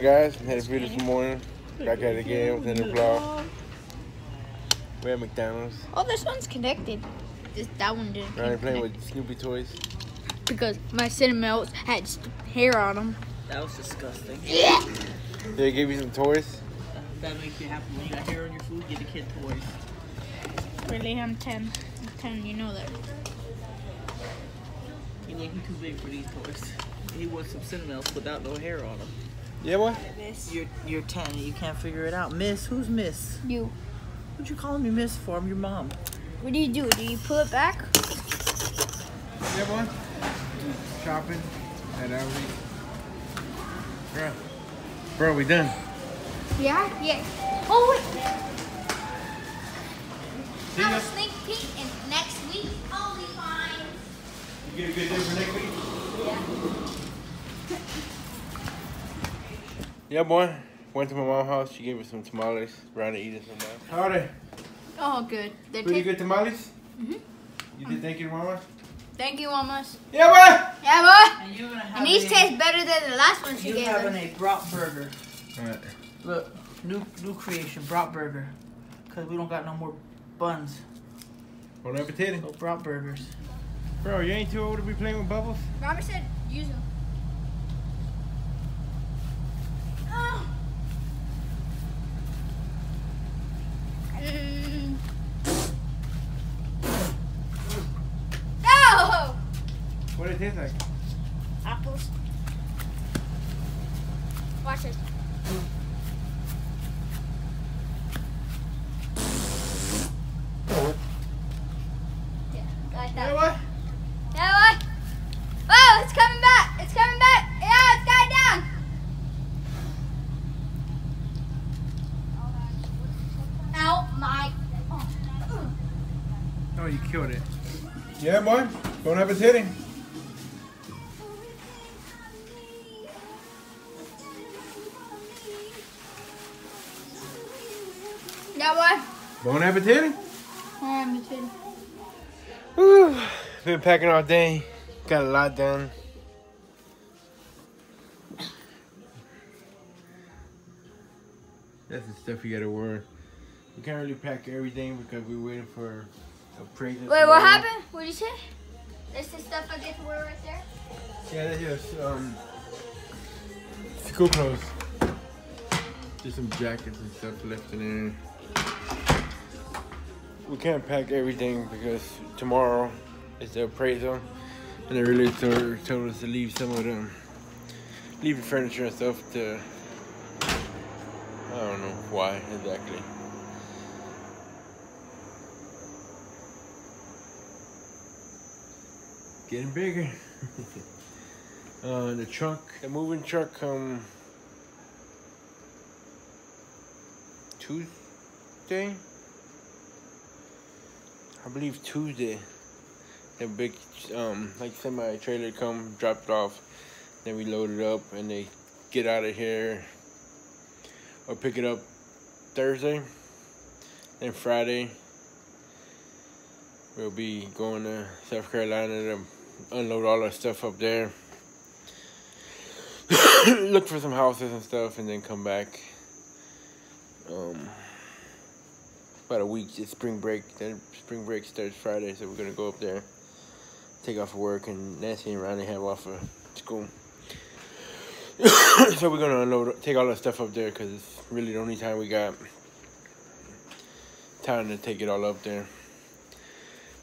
Had a beautiful morning. Back at it again with the vlog. We're at McDonald's. Oh, this one's connected. This that one didn't. Ryan playing connect with Snoopy toys. because my cinnamon had hair on them. That was disgusting. Yeah. They gave you some toys. That makes you happy when you got hair on your food. Get the kid toys. Really, I'm ten. I'm ten. You know that. He look too big for these toys. He wants some cinnamons without no hair on them. Yeah, what? You're you're ten you can't figure it out. Miss, who's Miss? You. What you calling me Miss for? I'm your mom. What do you do? Do you pull it back? Yeah, boy. Shopping at Aldi. Bro, bro, we done. Yeah. Yeah. Oh wait. Yeah, boy. Went to my mom's house. She gave us some tamales. Round to eat us some now. How are they? Oh, good. They're Pretty good tamales? Mhm. You did thank you to mama? Thank you, mamas. Yeah, boy! Yeah, boy. And you're gonna have And these a, taste better than the last ones you You're having us. a brat burger. Alright. Look, new new creation, brat burger. Cause we don't got no more buns. Bon appetit. So brat burgers. Bro, you ain't too old to be playing with bubbles? Robert said use them. Oh. Mm. No! What do it taste like? Apples. Watch it. Yeah, like that. Yeah, what? Yeah, what? Oh, it's coming back. It's coming back. Yeah, it's got down. Ow, my. Oh, you killed it. Yeah, boy. Bon appetit. Yeah, what? Bon appetit. I'm a kid. Whew. Been packing all day. Got a lot done. That's the stuff you gotta wear. We can't really pack everything because we're waiting for a present. Wait, what happened? What did you say? That's the stuff I get to wear right there? Yeah, that's just um school clothes. Just some jackets and stuff left in there. We can't pack everything because tomorrow is the appraisal, and they really told, us to leave some of them, leave the furniture and stuff to. I don't know why exactly. Getting bigger. uh, the truck, the moving truck, come Tuesday. I believe Tuesday. The big, um, like semi trailer come, dropped off, then we load it up, and they get out of here or pick it up Thursday. Then Friday, we'll be going to South Carolina to unload all our stuff up there. Look for some houses and stuff, and then come back. Um, about a week. It's spring break. Then spring break starts Friday, so we're gonna go up there, take off work, and Nancy and Ronnie have off of school. so we're gonna unload, take all that stuff up there, cause it's really the only time we got time to take it all up there.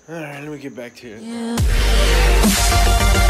All right, let me get back to it.